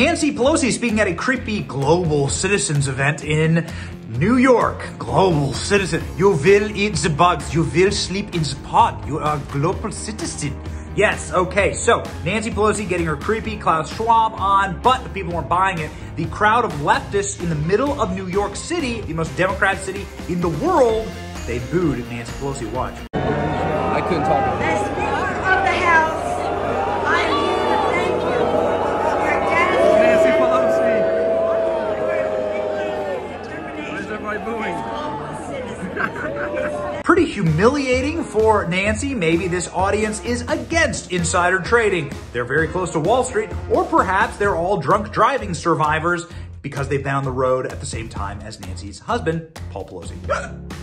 Nancy Pelosi speaking at a creepy global citizens event in New York. Global citizen. You will eat the bugs. You will sleep in the pod. You are a global citizen. Yes, okay, so Nancy Pelosi getting her creepy Klaus Schwab on, but the people weren't buying it. The crowd of leftists in the middle of New York City, the most democratic city in the world, they booed Nancy Pelosi. Watch. I couldn't talk about As Is everybody booing? Pretty humiliating for Nancy. Maybe this audience is against insider trading. They're very close to Wall Street, or perhaps they're all drunk driving survivors because they've been on the road at the same time as Nancy's husband, Paul Pelosi.